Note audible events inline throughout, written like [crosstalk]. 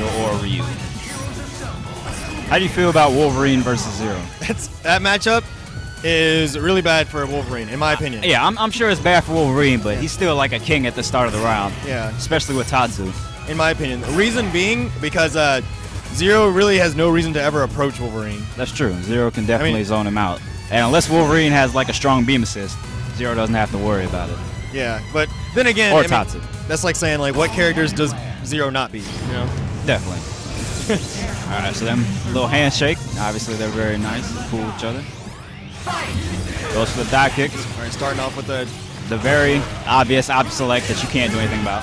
Angel or Ryu. How do you feel about Wolverine versus Zero? That's, that matchup is really bad for Wolverine, in my opinion. Yeah, I'm, I'm sure it's bad for Wolverine, but he's still like a king at the start of the round. Yeah. Especially with Tatsu. In my opinion. The reason being because uh, Zero really has no reason to ever approach Wolverine. That's true. Zero can definitely I mean- zone him out. And unless Wolverine has like a strong beam assist, Zero doesn't have to worry about it. Yeah, but then again, Or I mean, Tatsu. that's like saying like what characters does Zero not beat? You know? Definitely. [laughs] All right, so them little handshake. Obviously, they're very nice, cool with each other. Goes for the die kick. All right, starting off with the, The very obvious op select that you can't do anything about.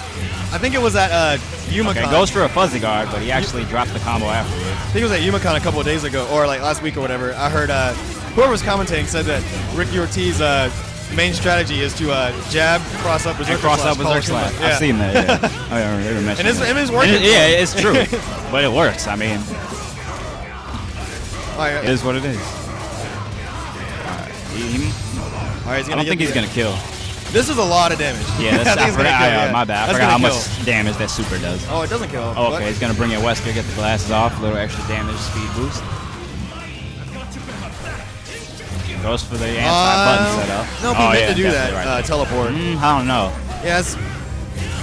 I think it was at uh, Yumacon. Okay, goes for a fuzzy guard, but he actually drops the combo afterwards. I think it was at Yumacon a couple of days ago, or like last week or whatever. I heard uh, whoever was commentating said that Ricky Ortiz' uh, main strategy is to uh, jab, cross up, berserker And cross slash, up berserk slash. Yeah. I've seen that. Yeah. oh, yeah, they were mentioning And it's- that. and it's working. it- yeah, it's true, but it works. I mean, right, it is what it is. All right, he- he- all right, I don't think he's gonna kill. This is a lot of damage. Yeah, that's, [laughs] I I, forgot. kill, uh, yeah. My bad. I That's forgot how much kill. damage that super does. Oh, it doesn't kill. Oh, okay, he's gonna bring in Wesker, get the glasses off, a little extra damage, speed boost. Goes for the anti-button Uh, setup. No, he oh, meant yeah, to do that. right. Uh, teleport. Mm, I don't know. Yes.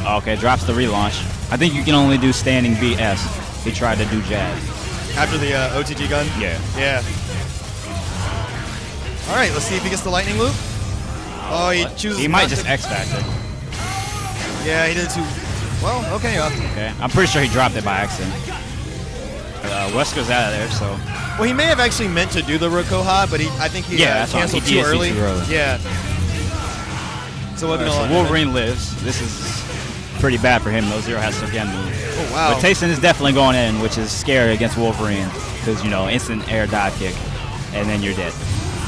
Okay, drops the relaunch. I think you can only do standing BS. He tried to do jazz. After the uh, OTG gun. Yeah. Yeah. All right, let's see if he gets the lightning loop. Oh, he chooses. He might just X Factor. Yeah, he did too. Well, okay. Uh, Okay, I'm pretty sure he dropped it by accident. Uh, Wesker's out of there, so well, he may have actually meant to do the Rekkoha, but he, I think he Yeah, uh, canceled he too early. too early. Yeah. So we'll be so Wolverine lives. This is pretty bad for him, though. Zero has Sougenmu. Oh wow. But Tayson is definitely going in, which is scary against Wolverine, because, you know, instant air dive kick, and then you're dead.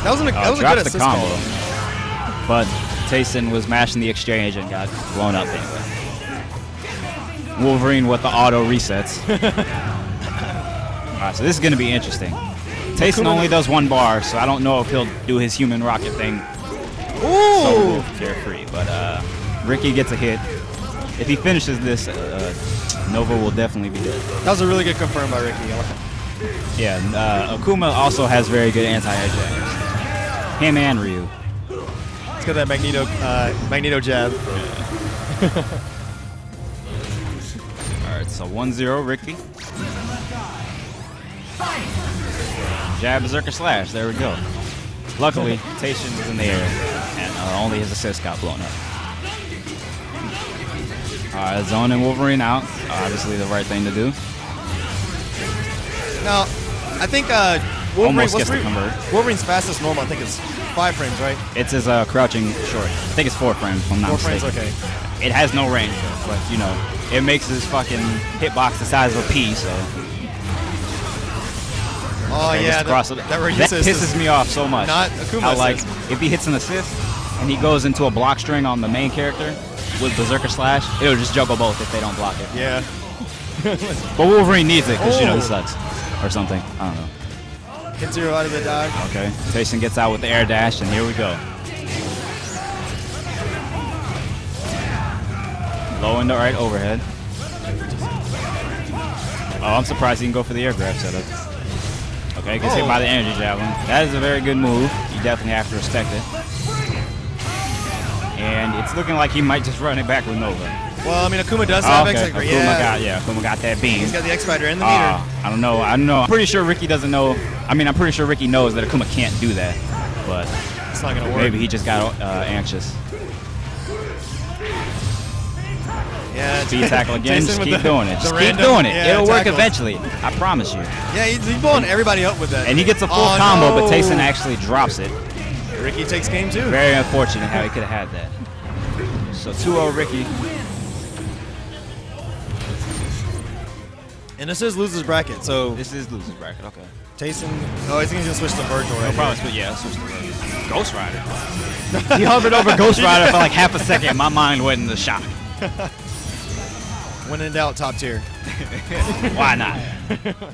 that was, an, that Uh, was a good the assist combo. call. But Tayson was mashing the exchange and got blown up anyway. Wolverine with the auto resets. [laughs] Alright, so this is going to be interesting. Tayson only does one bar, so I don't know if he'll do his human rocket thing Ooh. so carefree. But uh, Ricky gets a hit. If he finishes this, uh, Nova will definitely be dead. That was a really good confirm by Ricky. Yeah, uh, Akuma also has very good anti-air jabbers. Him and Ryu. Let's get that Magneto uh, Magneto jab. [laughs] Alright, so 1-0 Ricky. Jab, Berserker Slash. There we go. Luckily, Tayson was in the air, and uh, only his assist got blown up. Alright, Zone and Wolverine out. Obviously the right thing to do. Now, I think uh, Wolverine, Almost what's gets the Re- convert. Wolverine's fastest normal, I think, is five frames, right? It's his uh, crouching short. I think it's four frames, if I'm not Four frames, okay. It has no range, but you know, it makes his fucking hitbox the size of a pea, so. Oh Okay, yeah, that, that, that pisses me off so much. Not Akuma How like assist. if he hits an assist and he goes into a block string on the main character with Berserker Slash, it'll just juggle both if they don't block it. Yeah. [laughs] But Wolverine needs it because you know Oh. he sucks or something. I don't know. Hit zero out of the dodge. Okay, Tayson gets out with the air dash, and here we go. Low the right overhead. Oh, I'm surprised he can go for the air grab setup. Okay, gets hit Oh. by the energy javelin. That is a very good move. You definitely have to respect it. And it's looking like he might just run it back with Nova. Well, I mean, Akuma does Oh, have okay. X Akuma Yeah. got yeah, Akuma got that beam. He's got the X Spider and the Uh, meter. I don't know. I don't know. I'm pretty sure Ricky doesn't know. I mean, I'm pretty sure Ricky knows that Akuma can't do that, but It's not gonna work. maybe he just got uh, anxious. Speed tackle again. Just keep the- doing it. Just keep random- doing it. yeah, It'll work tackles. eventually. I promise you. Yeah, he's, he's blowing everybody up with that. And he gets a full Oh, combo, no. but Tayson actually drops it. Ricky takes game two. Very unfortunate how he could have had that. So 2-0 Ricky. And this is losers bracket, so This is losers bracket. Okay. Tayson. Oh, I think he's gonna switch to Virgil right No here. problem. But yeah, switch to Virgil. Ghost Rider. he hovered over [laughs] Ghost Rider for like half a second. My mind went in the shock. [laughs] When in doubt, top tier. [laughs] Why not? [laughs]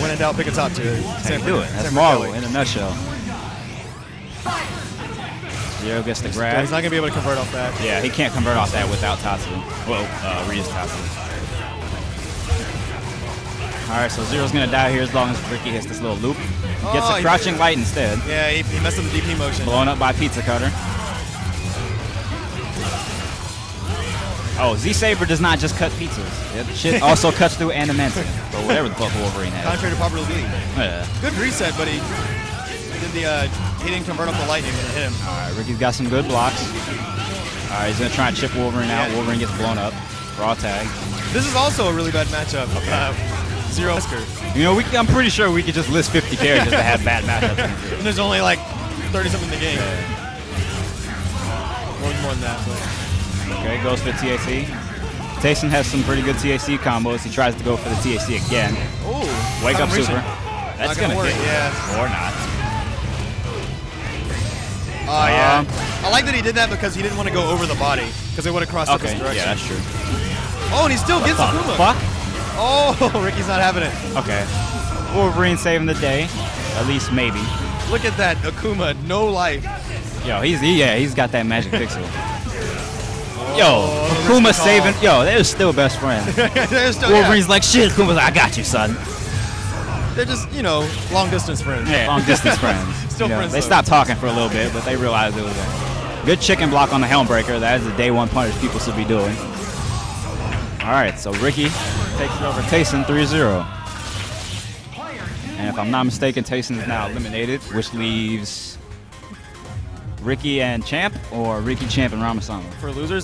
When in doubt, pick a top tier. You do it. That's Marvel Kelly. in a nutshell. Zero gets the grab. he's not gonna be able to convert off that. Yeah, he can't convert off that without Tatsu. Well, uh, Ryu's Tatsu. All right, so Zero's gonna die here as long as Ricky hits this little loop. Gets Oh, a crouching light instead. Yeah, he, he messed up the DP motion. Blown up by Pizza Cutter. Oh, Z Saber does not just cut pizzas. It shit also cuts through adamantium, [laughs] or whatever the fuck Wolverine has. Contrary to popular belief. Yeah. Good reset, buddy. he did the uh, he didn't convert up the lightning when it hit him. All right, Ricky's got some good blocks. All right, he's gonna try and chip Wolverine out. Yeah. Wolverine gets blown up. Raw tag. This is also a really bad matchup. Uh, Zero Wesker. You know, we, I'm pretty sure we could just list 50 characters that have bad [laughs] matchups. [laughs] And there's only like 30 something in the game. Or more than that. But. Okay, goes for TAC. Tayson has some pretty good TAC combos. He tries to go for the TAC again. Ooh, Wake up combination. super. That's gonna gonna, work, hit. yeah. Or not. Oh yeah. Um, I like that he did that because he didn't want to go over the body because it would have crossed up Okay, his direction. yeah, that's true. Oh, and he still gets Fuck. Akuma. Fuck. Oh, [laughs] Ricky's not having it. Okay. Wolverine saving the day. At least maybe. Look at that Akuma, no life. Yo, he's he, yeah, he's got that magic pixel. [laughs] Yo, Oh, call. saving. Yo, they're still best friends. [laughs] they're still, yeah, Wolverine's like shit. Akuma's like, I got you, son. they're just you know long distance friends. Yeah, long distance friends. [laughs] Still You know, friends, They though. stopped talking for a little bit, but they realized it was a good chicken block on the Helmbreaker. That is the day one punish people should be doing. All right, so Ricky takes it over Tayson 3-0. And if I'm not mistaken, Tayson is now eliminated, which leaves Ricky and Champ or Ricky, Champ, and Ramasama. For losers,